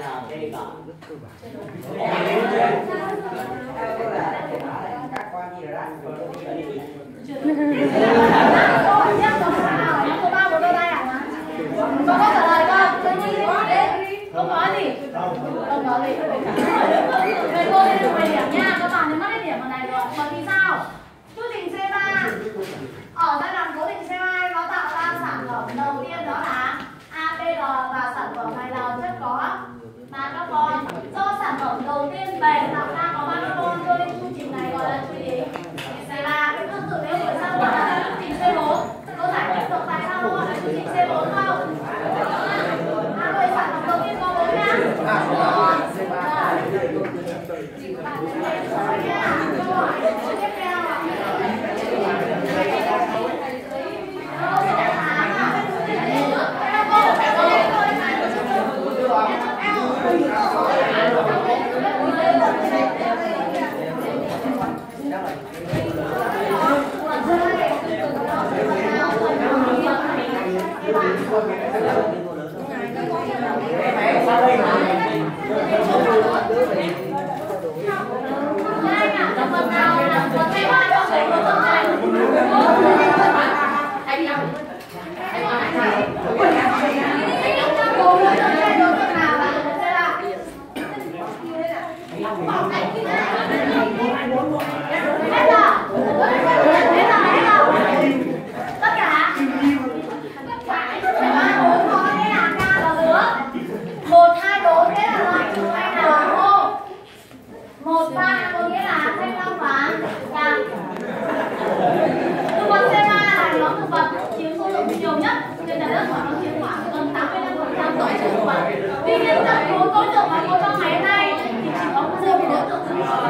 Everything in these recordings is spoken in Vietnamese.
là cái gọi không có gì không có gì. Mày cô đi được mày điểm nha. Các bạn nhớ mất điểm vào này rồi. Còn thì sao? Xe. Wow.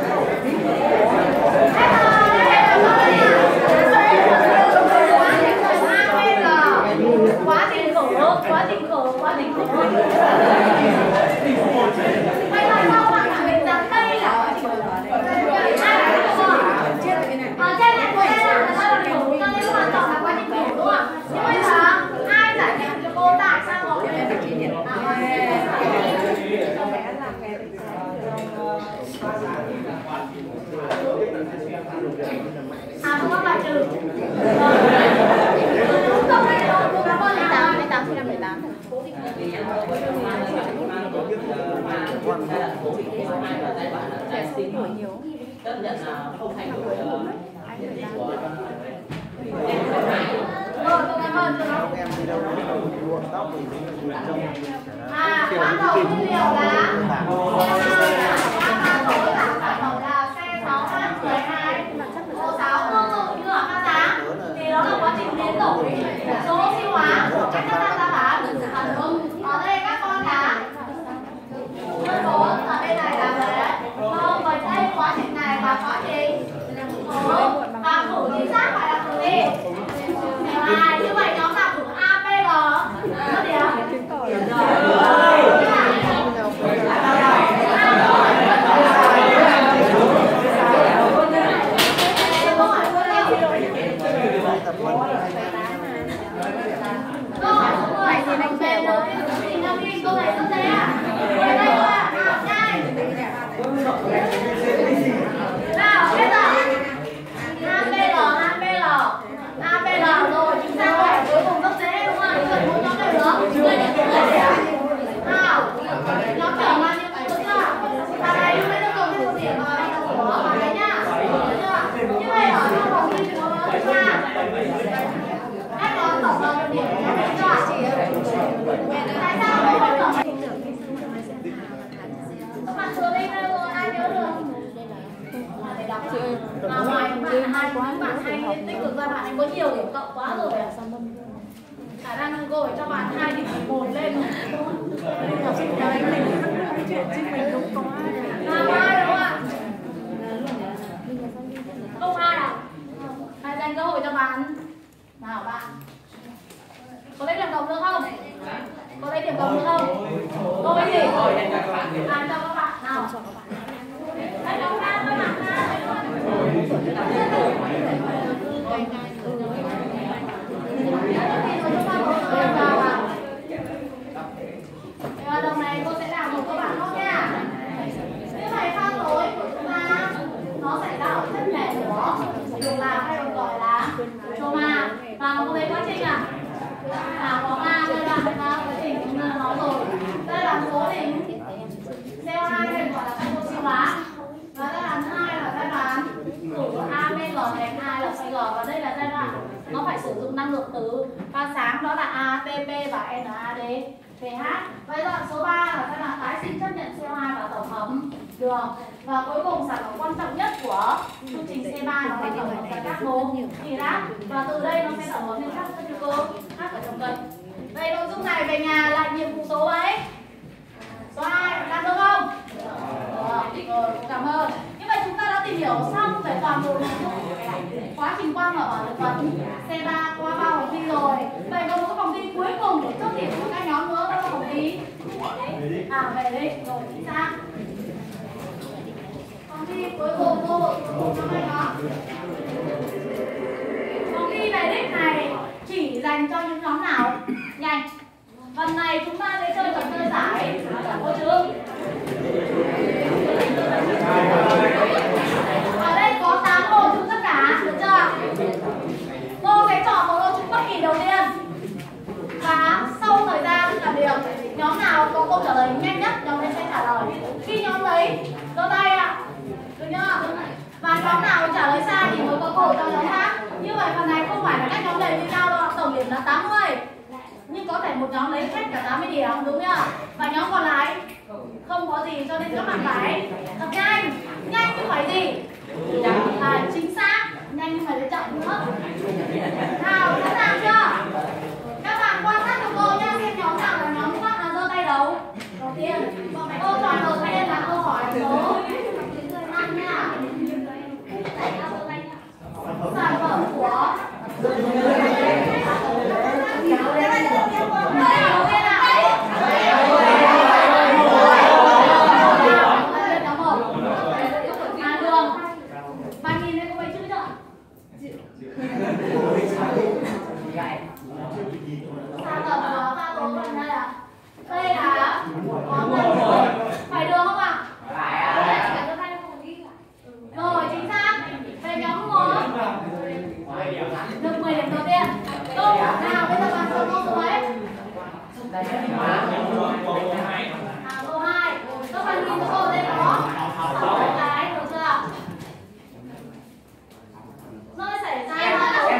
chấp nhận là không thành của anh phải em đi đâu nhuộm tóc thì cũng là trông kiểu cái gì cũng mà ngoài bạn hai bạn hai tích cực ra bạn ấy có nhiều điểm cộng quá rồi à? Khả năng gội cho bạn hai điểm một lên. Rồi học sinh nhà anh mình chuyện chính mình đúng có ai ba đúng không ạ? Câu hai à? Hãy dành cơ hội cho bạn? Nào bạn. Có lấy điểm cộng nữa không? Có lấy điểm cộng nữa không? Tôi gì? À cho các bạn? Nào. Dùng là hay còn gọi là choma và nó có thấy quá trình à? À có đây là đoạn và quá trình chúng ta nói rồi. Đây là số định. CO2 hay gọi là canxi hóa. Và giai đoạn hai là giai đoạn của APG kém hai là CG và đây là giai đoạn nó phải sử dụng năng lượng từ. Pha sáng đó là ATP và NAD pH. Và giai đoạn số 3 là giai đoạn tái sinh chấp nhận CO2 và tổng hợp được Và cuối cùng sản phẩm quan trọng nhất của chương trình C3 đó là tổng hợp các carbon, hydrate và từ đây nó sẽ tổng hợp lên các hydro khác ở trong cây. Về nội dung này về nhà là nhiệm vụ số mấy? Số 2, làm được không? Được, rồi, cảm ơn. Như vậy chúng ta đã tìm hiểu xong về toàn bộ quá trình qua mở bảo thực vật C3 qua ba phòng thi rồi. Vậy còn một phòng thi cuối cùng để chốt điểm cho các nhóm nữa đó là phòng thi à về đi rồi chính xác vòng thi cuối cùng cô cô cho hai đó vòng thi về đích này chỉ dành cho những nhóm nào nhanh phần này chúng ta sẽ chơi trò chơi giải có chưa ở đây có 8 ô chung tất cả được chưa cô sẽ chọn một ô chung bất kỳ đầu tiên và sau thời gian làm việc nhóm nào có câu trả lời. Nhanh nhất nhóm đấy sẽ trả lời khi nhóm đấy giơ tay nhá. Và nhóm nào trả lời sai thì mới có cơ hội cho nhóm khác như vậy phần này không phải là các nhóm đầy như nhau đâu tổng điểm là 80 nhưng có thể một nhóm lấy hết cả 80 điểm, đúng nhá và nhóm còn lại không có gì cho nên các bạn phải thật nhanh nhanh chứ phải gì là chính xác nhanh nhưng phải lấy chậm nữa nào sẵn sàng chưa các bạn quan sát cho cô nhá xem nhóm nào là nhóm các bạn giơ tay đầu đầu tiên câu hỏi đầu tiên là câu hỏi số năm nha sản phẩm của đầu tiên à đường bạn nhìn thấy có mấy chữ chưa Sa tập và pha tố phần đây à? Đây là có một phải đường không ạ? Rồi chính xác. Về nhóm một được 10 điểm đầu tiên. Câu nào bây giờ bạn chọn câu số mấy? À câu 2. Các bạn nhìn cho cô đây có sáu cái được chưa? Rơi xảy ra là đầu tiên.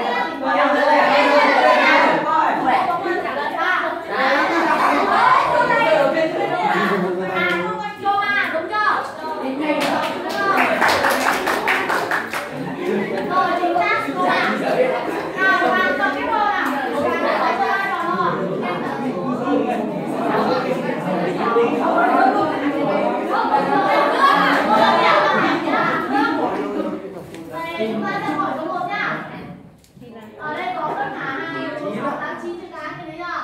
Công an trả lời ba. À, cho ba, đúng chưa? Rồi, chính xác, cô nào? Nào, các bạn chọn tiếp câu nào? Cố gắng để có cho ai chọn thôi. Đây, chúng ta sẽ hỏi số một nhá. Ở đây có tất cả hai, bốn, sáu, tám, chín chữ cái như thế chưa?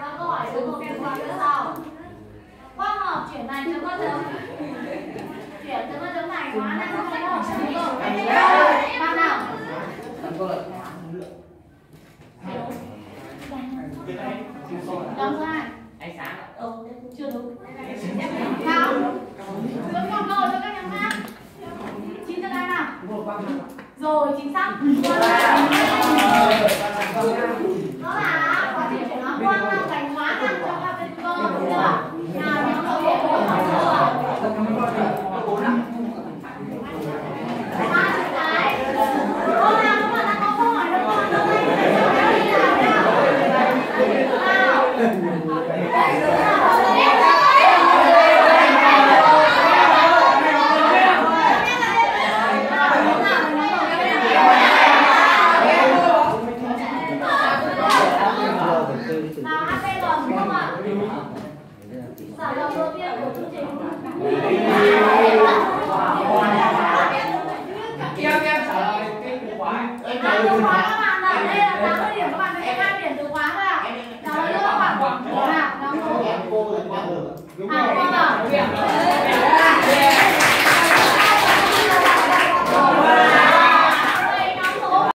Và câu hỏi số một liên quan như sau. Quang hợp chuyển này chấm chấm. Chuyển chấm qua chấm này quá đang không có chấm không? Bạn nào? Nhóm thứ sáng Ừ, chưa đúng. Nào. Vẫn còn câu cho các nhóm khác. Chín chữ cái nào? Rồi, chính xác. lần